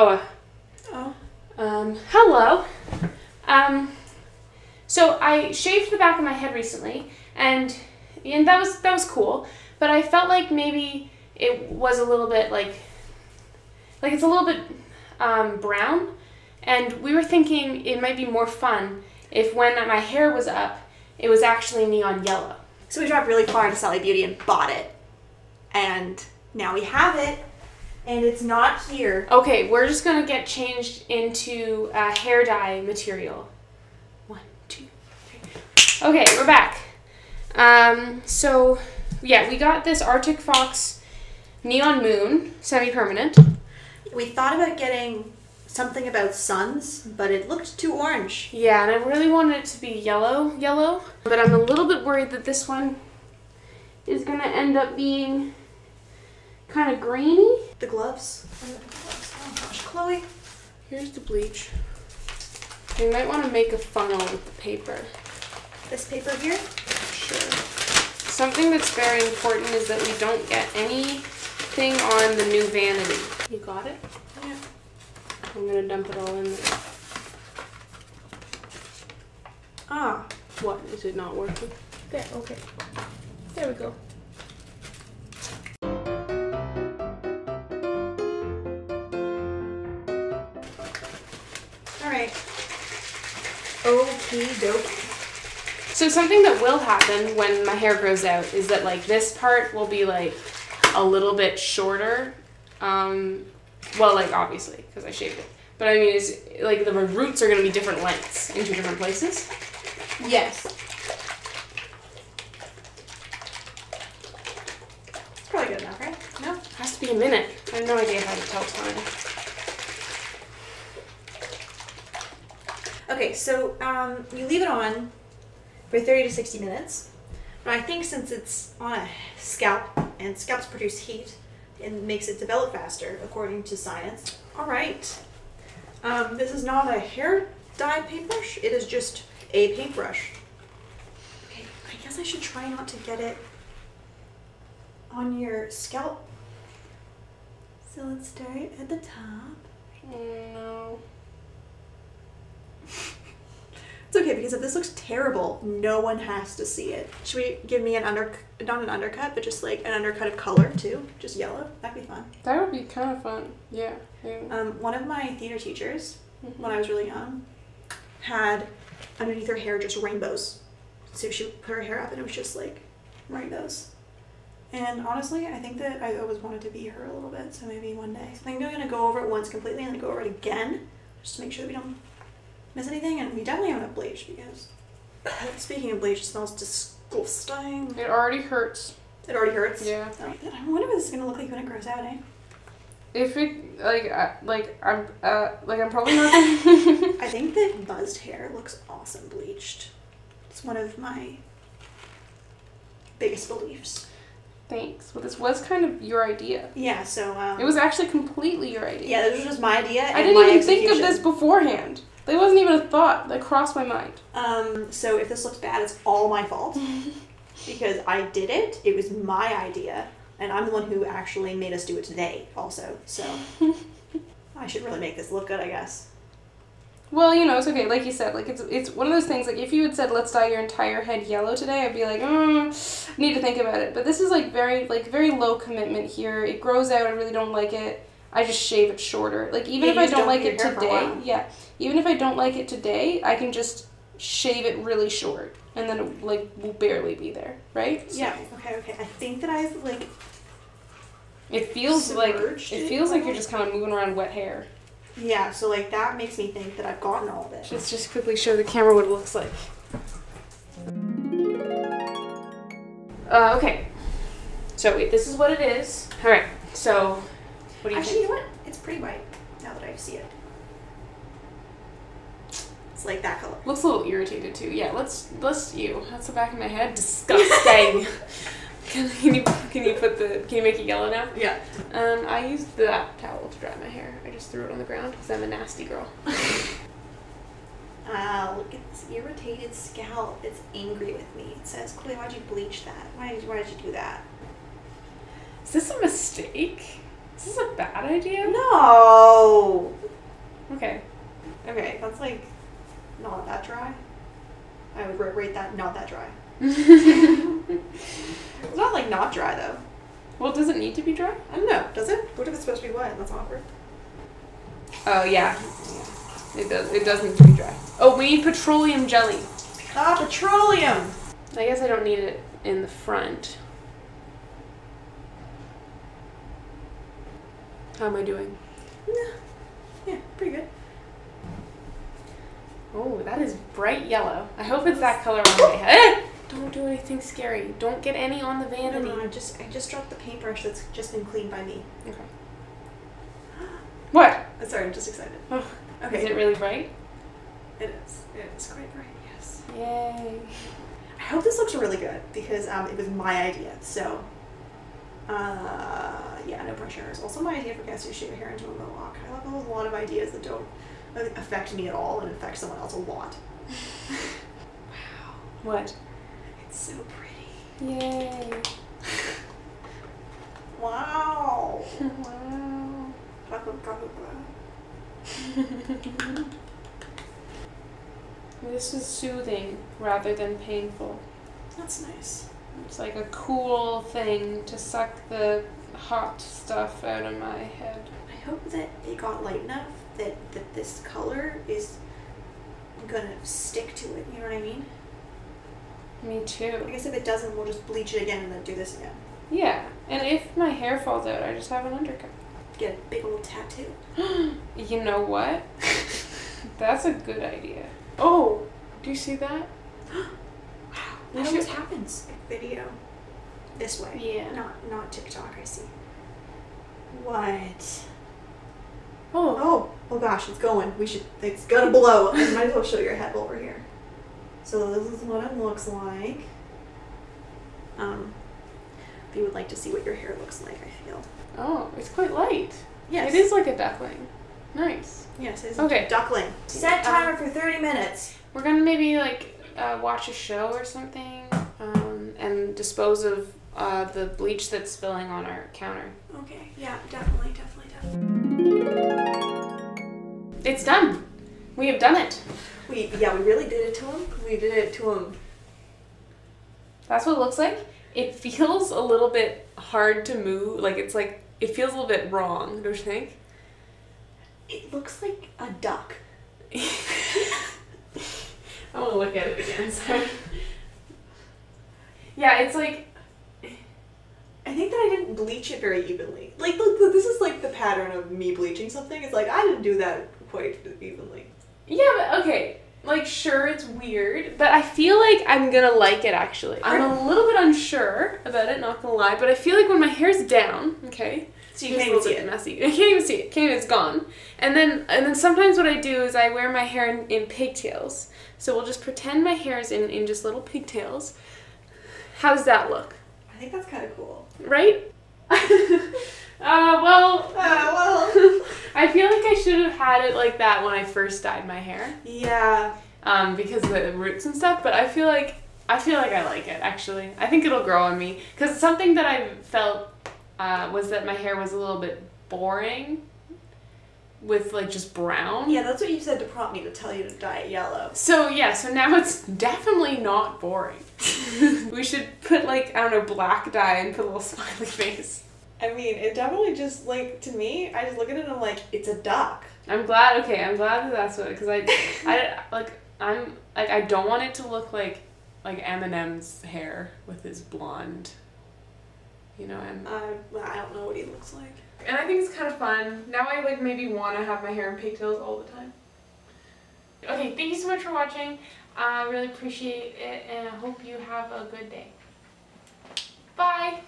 Oh, Oh. um, hello. Um, so I shaved the back of my head recently, and and that was that was cool. But I felt like maybe it was a little bit like, like it's a little bit um, brown, and we were thinking it might be more fun if when my hair was up, it was actually neon yellow. So we dropped really far into Sally Beauty and bought it. And now we have it. And it's not here. Okay, we're just gonna get changed into uh, hair dye material. One, two, three. Okay, we're back. Um, so yeah, we got this Arctic Fox Neon Moon semi-permanent. We thought about getting something about suns, but it looked too orange. Yeah, and I really wanted it to be yellow, yellow, but I'm a little bit worried that this one is gonna end up being kind of grainy. The gloves. Where are the gloves? Oh gosh, Chloe. Here's the bleach. We might want to make a funnel with the paper. This paper here. Sure. Something that's very important is that we don't get anything on the new vanity. You got it? Yeah. I'm gonna dump it all in there. Ah. What? Is it not working? There, okay. There we go. Okie dokie. So something that will happen when my hair grows out is that like this part will be like a little bit shorter. Um, well, like obviously because I shaved it. But I mean, is like the roots are gonna be different lengths in two different places. Yes. It's probably good enough, right? No? has to be a minute. I have no idea how to tell time. Okay, so um, you leave it on for 30 to 60 minutes. But I think since it's on a scalp and scalps produce heat, it makes it develop faster, according to science. All right. Um, this is not a hair dye paintbrush, it is just a paintbrush. Okay, I guess I should try not to get it on your scalp. So let's start at the top. Oh no. It's okay because if this looks terrible, no one has to see it. Should we give me an under not an undercut, but just like an undercut of color too, just yellow? That'd be fun. That would be kind of fun. Yeah. yeah. Um, one of my theater teachers, when I was really young, had underneath her hair just rainbows. So she would put her hair up and it was just like rainbows. And honestly, I think that I always wanted to be her a little bit. So maybe one day. So I think I'm gonna go over it once completely and then go over it again, just to make sure that we don't miss anything. And we definitely haven't bleach because speaking of bleach, it smells disgusting. It already hurts. It already hurts. Yeah. I wonder what this is gonna look like when it grows out, eh? If it like uh, like I'm uh like I'm probably not. I think that buzzed hair looks awesome bleached. It's one of my biggest beliefs. Thanks. Well, this was kind of your idea. Yeah, so um, It was actually completely your idea. yeah, this was just my idea. I and didn't even think of this beforehand. There wasn't even a thought that crossed my mind. Um, so if this looks bad, it's all my fault because I did it. It was my idea, and I'm the one who actually made us do it today, also. So I should really make this look good, I guess. Well, you know, it's okay. Like you said, like it's it's one of those things. Like if you had said, "Let's dye your entire head yellow today," I'd be like, mm, need to think about it. But this is like very like very low commitment here. It grows out. I really don't like it. I just shave it shorter. Like even Yeah, if I don't don't like it hair for a today, yeah. Even if I don't like it today, I can just shave it really short, and then it like will barely be there, right? So Yeah. Okay. Okay. I think that I've like It feels like it feels like you're just kind of moving around wet hair. yeah. So like that makes me think that I've gotten all of it. Let's just quickly show the camera what it looks like. Uh, okay. So wait, this is what it is. All right. So, what do you Actually, you know what? It's pretty white now that I see it. It's like that color. Looks a little irritated too. Yeah. Let's let's you. That's the back of my head. Disgusting. can, can you can you put the can you make it yellow now? Yeah. Um, I used that towel to dry my hair. I just threw it on the ground because I'm a nasty girl. Ah, look at this irritated scalp. It's angry with me. It says, Chloe, why'd you bleach that? Why did, why did you do that? Is this a mistake? This Is a bad idea? No. Okay. Okay, that's like not that dry. I would rate that not that dry. it's not like not dry though. Well, does it need to be dry? I don't know. Does it? What if it's supposed to be wet? That's awkward. Oh yeah. It does. It does need to be dry. Oh, we need petroleum jelly. Ah, petroleum. I guess I don't need it in the front. How am I doing? Yeah, yeah, pretty good. Oh, that is bright yellow. I hope it's that color on my head. Don't do anything scary. Don't get any on the vanity. no, I just I just dropped the paintbrush that's just been cleaned by me. Okay. What? Sorry, I'm just excited. Oh, Okay. Is it really bright? It is. It is quite bright. Yes. Yay. I hope this looks really good because um, it was my idea. So, uh, yeah, no pressure. It's also my idea for guests who shave hair into a mohawk. I love a lot of ideas that don't uh, affect me at all and affect someone else a lot. wow, What? it's so pretty. Yay. Wow. wow. This is soothing rather than painful. That's nice. It's like a cool thing to suck the hot stuff out of my head. I hope that it got light enough that, that this color is gonna stick to it. You know what I mean? Me too. I guess if it doesn't, we'll just bleach it again and then do this again. Yeah, and if my hair falls out, I just have an undercut. Get a big old tattoo. You know what? That's a good idea. Oh, do you see that? We That always happens. Video. This way. Yeah. Not not TikTok, I see. What? Oh, Oh, oh gosh, it's going. We should it's gonna blow. I might as well show your head while we're here. So this is what it looks like. Um if you would like to see what your hair looks like, I feel. oh, it's quite light. Yes. It is like a duckling. Nice. Yes, it's Okay. duckling. Set timer for 30 minutes. We're gonna maybe like uh, watch a show or something, um, and dispose of uh, the bleach that's spilling on our counter. Okay, yeah, definitely, definitely, definitely. It's done. We have done it. We yeah, we really did it to him. We did it to him. That's what it looks like. It feels a little bit hard to move. Like it's like it feels a little bit wrong. Don't you think? It looks like a duck. I want to look at it again. Sorry. yeah, it's like I think that I didn't bleach it very evenly. Like, look, this is like the pattern of me bleaching something. It's like I didn't do that quite evenly. yeah, but okay. Like sure, it's weird, but I feel like I'm gonna like it actually. I'm a little bit unsure about it, not gonna lie, but I feel like when my hair's down, okay, So you can't even see it. Messy. I can't even see it. Can't even, it's gone. And then and then sometimes what I do is I wear my hair in, in pigtails. So we'll just pretend my hair is in, in just little pigtails. How does that look? I think that's kind of cool. Right? Uh, well, Ah, well. I feel like I should have had it like that when I first dyed my hair, Yeah. um, because of the roots and stuff. But I feel like I feel like I like it actually. I think it'll grow on me because something that I felt uh, was that my hair was a little bit boring with like just brown. Yeah, that's what you said to prompt me to tell you to dye it yellow. So yeah, so now it's definitely not boring. we should put like I don't know black dye and put a little smiley face. I mean, it definitely just like to me. I just look at it and I'm like, it's a duck. I'm glad. Okay, I'm glad that that's what because I, I like I'm like I don't want it to look like like Eminem's hair with his blonde. You know, and I I don't know what he looks like. And I think it's kind of fun. Now I like maybe want to have my hair in pigtails all the time. Okay, thank you so much for watching. I really appreciate it, and I hope you have a good day. Bye.